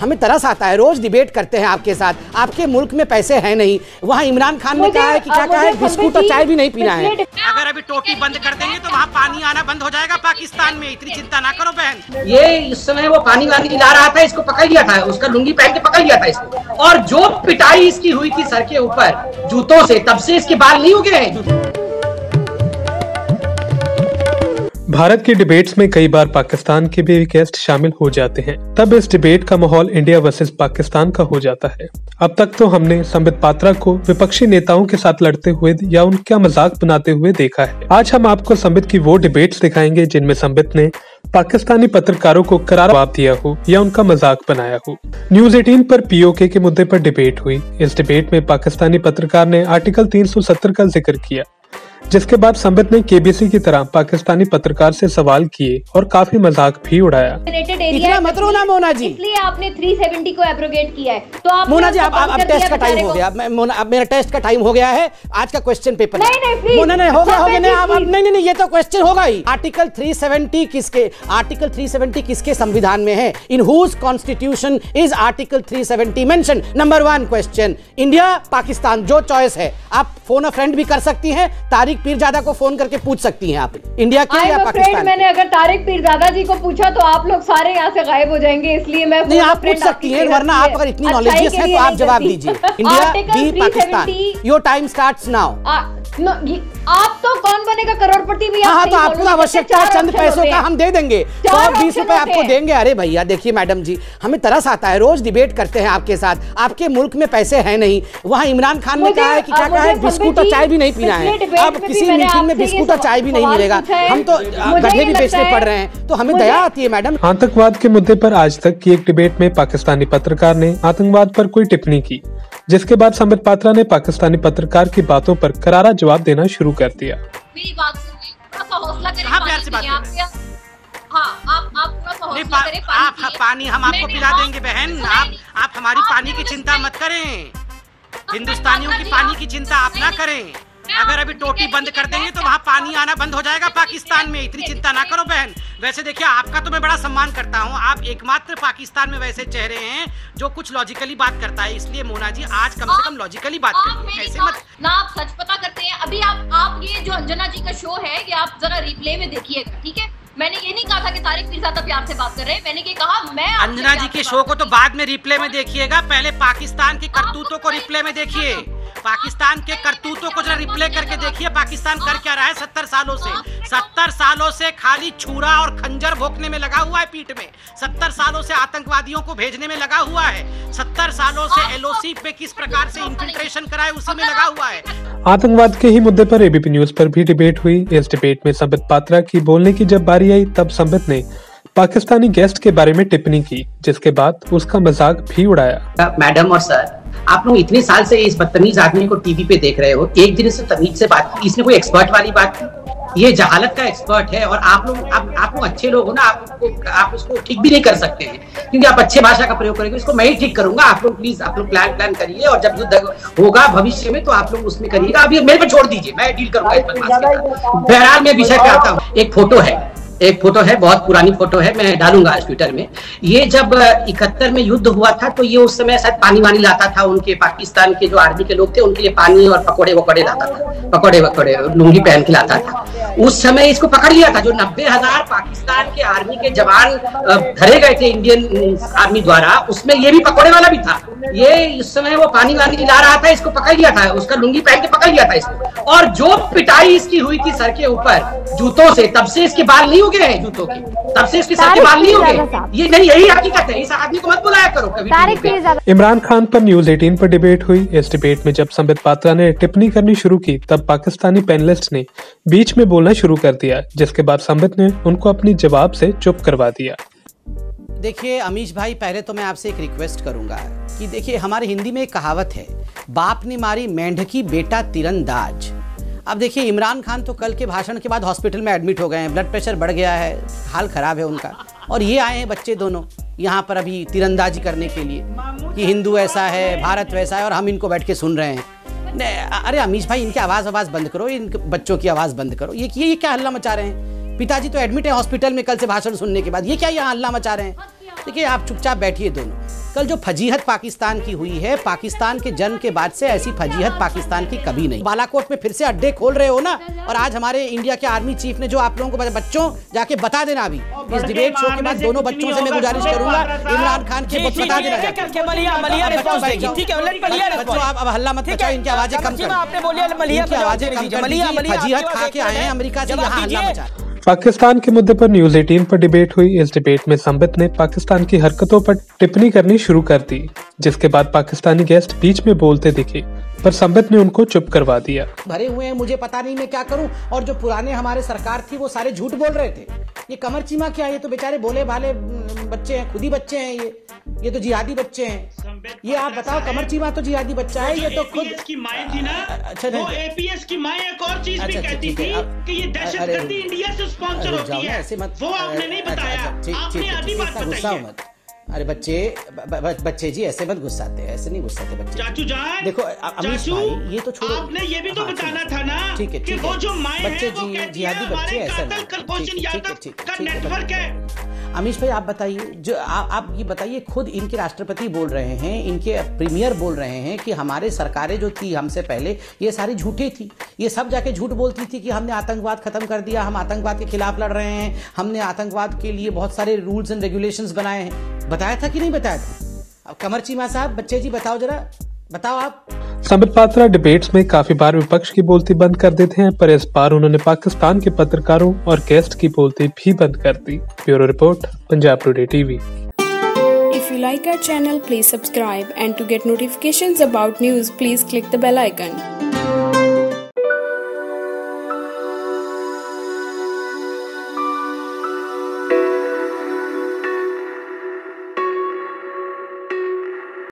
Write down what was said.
हमें तरस आता है रोज डिबेट करते हैं आपके साथ। आपके मुल्क में पैसे हैं नहीं। वहाँ इमरान खान ने कहा है कि क्या कहा है? बिस्कुट और चाय भी नहीं पीना है। अगर अभी टोटी बंद कर देंगे तो वहाँ पानी आना बंद हो जाएगा पाकिस्तान में। इतनी चिंता ना करो बहन। ये इस समय वो पानी वानी ला रहा था इसको पकड़ लिया था उसका लुंगी पहन के पकड़ लिया था इसको। और जो पिटाई इसकी हुई थी सर के ऊपर जूतों से तब से इसके बाल नहीं उगे हैं। भारत की डिबेट्स में कई बार पाकिस्तान के भी गेस्ट शामिल हो जाते हैं। तब इस डिबेट का माहौल इंडिया वर्सेस पाकिस्तान का हो जाता है। अब तक तो हमने संबित पात्रा को विपक्षी नेताओं के साथ लड़ते हुए या उनका मज़ाक बनाते हुए देखा है। आज हम आपको संबित की वो डिबेट्स दिखाएँगे जिनमें संबित ने पाकिस्तानी पत्रकारों को करार जवाब दिया हो या उनका मज़ाक बनाया हो। न्यूज़ 18 पर पीओके के मुद्दे पर डिबेट हुई। इस डिबेट में पाकिस्तानी पत्रकार ने आर्टिकल 370 का ज़िक्र किया। जिसके बाद संबित ने केबीसी की तरह पाकिस्तानी पत्रकार से सवाल किए और काफ़ी मज़ाक भी उड़ाया। इतना मत रो ना मोना जी। इसलिए आपने 370 को एब्रोगेट किया है। तो आप मोना जी अब अब अब टेस्ट का टाइम हो गया। मैं- मोना अब मेरा टेस्ट का टाइम हो गया है। आज का क्वेश्चन पेपर नहीं, नहीं, मोना नहीं हो गया हो गया नहीं अब- नहीं नहीं ये तो क्वेश्चन होगा ही। आर्टिकल 370 किसके आर्टिकल 370 किसके संविधान में है? In whose constitution is article 370 mentioned number one question India Pakistan जो चॉइस है। आप फ़ोन अ फ्रेंड भी कर सकती हैं। तारिक पीरजादा को फ़ोन करके पूछ सकती हैं आप। इंडिया के या पाकिस्तान मैंने अगर तारिक पीरजादा जी को पूछा तो आप लोग सारे यहाँ से गायब हो जाएँगे इसलिए मैं नहीं आप पूछ सकती हैं वरना आप अगर इतनी नॉलेजियस है तो आप जवाब दीजिए। India B Pakistan. Your time start now आप तो कौन बनेगा करोड़पति भी? हाँ हाँ तो आपको आवश्यकता है चंद पैसों का हम दे देंगे। सौ चार बीस रुपए आपको देंगे। अरे भैया देखिए मैडम जी हमें तरस आता है रोज डिबेट करते हैं आपके साथ। आपके मुल्क में पैसे हैं नहीं। वहाँ इमरान खान ने कहा है कि क्या कहा है? बिस्कुट और चाय भी नहीं पीना है। अब किसी मीटिंग में बिस्कुट और चाय भी नहीं मिलेगा। हम तो गड्ढे भी बेचने पड़ रहे हैं। तो हमें दया आती है मैडम। आतंकवाद के मुद्दे पर आज तक की एक डिबेट में पाकिस्तानी पत्रकार ने आतंकवाद पर कोई टिप्पणी की। जिसके बाद संबित पात्रा ने पाकिस्तानी पत्रकार की बातों पर करारा जवाब देना शुरू कर दिया। मेरी बात सुनिए। पानी हैं? क्या- हाँ आप आप थोड़ा सा नहीं हौसला पा, करें आप पानी हम आपको पिला देंगे बहन। आप आप हमारी पानी की चिंता मत करें। हिंदुस्तानियों की पानी की चिंता आप ना करें। अगर अभी टोटी बंद कर देंगे तो वहाँ पानी आना बंद हो जाएगा। पाकिस्तान में इतनी चिंता ना करो बहन। वैसे देखिए आपका तो मैं बड़ा सम्मान करता हूँ। आप एकमात्र पाकिस्तान में वैसे चेहरे हैं जो कुछ लॉजिकली बात करता है। इसलिए मोना जी आज कम से कम लॉजिकली बात करिए मेरी ऐसे मत ना आप सच पता करते हैं। अभी आप आप ये जो अंजना जी का शो है ये आप जरा रिप्ले में देखिएगा ठीक है? मैंने ये नहीं कहा था कि तारिक पीरजादा प्यार से बात कर रहे हैं। मैंने ये कहा मैं अंजना जी के शो को तो बाद में रिप्ले में देखिएगा। पहले पाकिस्तान की करतूतों को रिप्ले में देखिए। पाकिस्तान के करतूतों को जरा रिप्ले करके देखिए पाकिस्तान कर क्या रहा है सत्तर सालों से। सत्तर सालों से खाली छुरा और खंजर भोंकने में लगा हुआ है पीठ में। सत्तर सालों से आतंकवादियों को भेजने में लगा हुआ है। सत्तर सालों से एलओसी पे किस प्रकार से इंफिल्ट्रेशन कराए उसी में लगा हुआ है। आतंकवाद के ही मुद्दे पर एबीपी न्यूज़ पर भी डिबेट हुई। इस डिबेट में संबित पात्रा की बोलने की जब बारी आई तब संबित ने पाकिस्तानी गेस्ट के बारे में टिप्पणी की जिसके बाद उसका मज़ाक भी उड़ाया। मैडम और सर आप लोग इतने साल से इस बदतमीज आदमी को टीवी पे देख रहे हो एक दिन से तमीज से बात की इसने कोई एक्सपर्ट वाली बात की? ये जहालत का एक्सपर्ट है और आप लोग आप, आप लोग अच्छे लोग हो ना आप उसको आप उसको ठीक भी नहीं कर सकते हैं। क्योंकि आप अच्छे भाषा का प्रयोग करेंगे इसको मैं ही ठीक करूँगा आप लोग प्लीज़ आप लोग प्लान प्लान करिए और जब युद्ध होगा भविष्य में तो आप लोग उसमें करिएगा। अभी मेरे पे छोड़ दीजिए मैं डील करूँगा बहरहाल मैं विषय पे आता हूँ। एक फ़ोटो है। एक फ़ोटो है, बहुत पुरानी फ़ोटो है, मैं डालूँगा आज ट्विटर में। ये जब इकहत्तर में युद्ध हुआ था तो ये उस समय शायद पानी वानी लाता था उनके, पाकिस्तान के जो आर्मी के लोग थे, उनके लिए पानी और पकौड़े वकौड़े लाता था। पकौड़े वकौड़े, लुंगी पहन के लाता था। उस समय इसको पकड़ लिया था, जो नब्बे हज़ार पाकिस्तान के आर्मी के जवान धरे गए थे इंडियन आर्मी द्वारा, उसमें ये भी पकौड़े वाला भी था। ये इस समय वो पानी वानी ला रहा था, इसको पकड़ लिया था, उसका लुंगी पहन के पकड़ लिया था इसको। और जो पिटाई इसकी हुई थी सर के ऊपर, जूतों से, तब से इसके बाल नहीं हैं जूतों के तब से इसके सर के बाल नहीं उगे ये नहीं यही हकीकत है इस आदमी को मत बुलाया करो कभी इमरान खान पर न्यूज़ 18 पर डिबेट हुई। इस डिबेट में जब संबित पात्रा ने टिप्पणी करनी शुरू की तब पाकिस्तानी पैनलिस्ट ने बीच में बोलना शुरू कर दिया जिसके बाद संबित ने उनको अपने जवाब से चुप करवा दिया। देखिए अमीश भाई पहले तो मैं आपसे एक रिक्वेस्ट करूँगा कि देखिए हमारे हिंदी में एक कहावत है बाप ने मारी मेंढकी बेटा तीरंदाज। अब देखिए इमरान खान तो कल के भाषण के बाद हॉस्पिटल में एडमिट हो गए हैं। ब्लड प्रेशर बढ़ गया है हाल ख़राब है उनका। और ये आए हैं बच्चे दोनों यहाँ पर अभी तीरंदाजी करने के लिए कि हिंदू ऐसा है भारत वैसा है और हम इनको बैठ के सुन रहे हैं। अरे अमीश भाई इनकी आवाज़ आवाज़ बंद करो इन बच्चों की आवाज़ बंद करो। ये ये, क्या हल्ला मचा रहे हैं? पिताजी तो एडमिट है हॉस्पिटल में कल से भाषण सुनने के बाद। ये क्या यहाँ हल्ला मचा रहे हैं? देखिए आप चुपचाप बैठिए दोनों। कल जो फजीहत पाकिस्तान की हुई है पाकिस्तान के जन्म के बाद से ऐसी फजीहत पाकिस्तान की कभी नहीं। बालाकोट में फिर से अड्डे खोल रहे हो ना? और आज हमारे इंडिया के आर्मी चीफ ने जो आप लोगों को बच्चों जाके बता देना अभी। इस डिबेट शो के बाद दोनों बच्चों से मैं गुजारिश करूँगा इमरान खान के बता देना बच्चों आप अब हल्ला मत मचाओ इनकी आवाज़ें कम करो फजीहत खा के आए हैं अमेरिका से यहाँ हल्ला मचा। पाकिस्तान के मुद्दे पर न्यूज़ 18 पर डिबेट हुई। इस डिबेट में संबित ने पाकिस्तान की हरकतों पर टिप्पणी करनी शुरू कर दी, जिसके बाद पाकिस्तानी गेस्ट बीच में बोलते दिखे, पर संबित ने उनको चुप करवा दिया। भरे हुए हैं, मुझे पता नहीं मैं क्या करूँ, और जो पुराने हमारे सरकार थी, वो सारे झूठ बोल रहे थे। ये कमर चीमा क्या? ये तो बेचारे भोले भाले बच्चे हैं, खुद ही बच्चे हैं ये। ये तो जिहादी बच्चे हैं। ये आप बताओ कमर चीमा तो जिहादी बच्चा है ये तो खुद की माए थी ना? अच्छा, वो नहीं। एपीएस की माए एक और चीज़ अच्छा, भी अच्छा, कहती थी कि ये दहशत अरे, गर्दी इंडिया से स्पॉन्सर होती है। वो आपने नहीं अच्छा, बताया। अच्छा, आपने आधी बात बताई मत। अरे बच्चे ब- ब- बच्चे जी ऐसे मत गुस्साते ऐसे नहीं गुस्साते बच्चे। चाचू जान देखो चाचू भाई ये तो छोड़ो। आपने ये भी तो हाँ, बताना था ना ठीक है कि वो जो माए बच्चे हैं वो जी कहती है जिहादी बच्चे हमारे ऐसा है, यादव का नेटवर्क है। अमीश भाई आप बताइए जो आ, आप ये बताइए खुद इनके राष्ट्रपति बोल रहे हैं इनके प्रीमियर बोल रहे हैं कि हमारे सरकारें जो थी हमसे पहले ये सारी झूठी थी। ये सब जाके झूठ बोलती थी कि हमने आतंकवाद खत्म कर दिया हम आतंकवाद के खिलाफ लड़ रहे हैं हमने आतंकवाद के लिए बहुत सारे रूल्स एंड रेगुलेशंस बनाए हैं। बताया था कि नहीं बताया था? अब कमर चीमा साहब बच्चे जी बताओ जरा बताओ आप। समित पात्रा डिबेट्स में काफ़ी बार विपक्ष की बोलती बंद कर देते हैं, पर इस बार उन्होंने पाकिस्तान के पत्रकारों और गेस्ट की बोलती भी बंद कर दी। Bureau report, Punjab today TV. If you like our channel please subscribe and to get notifications about news please click the bell icon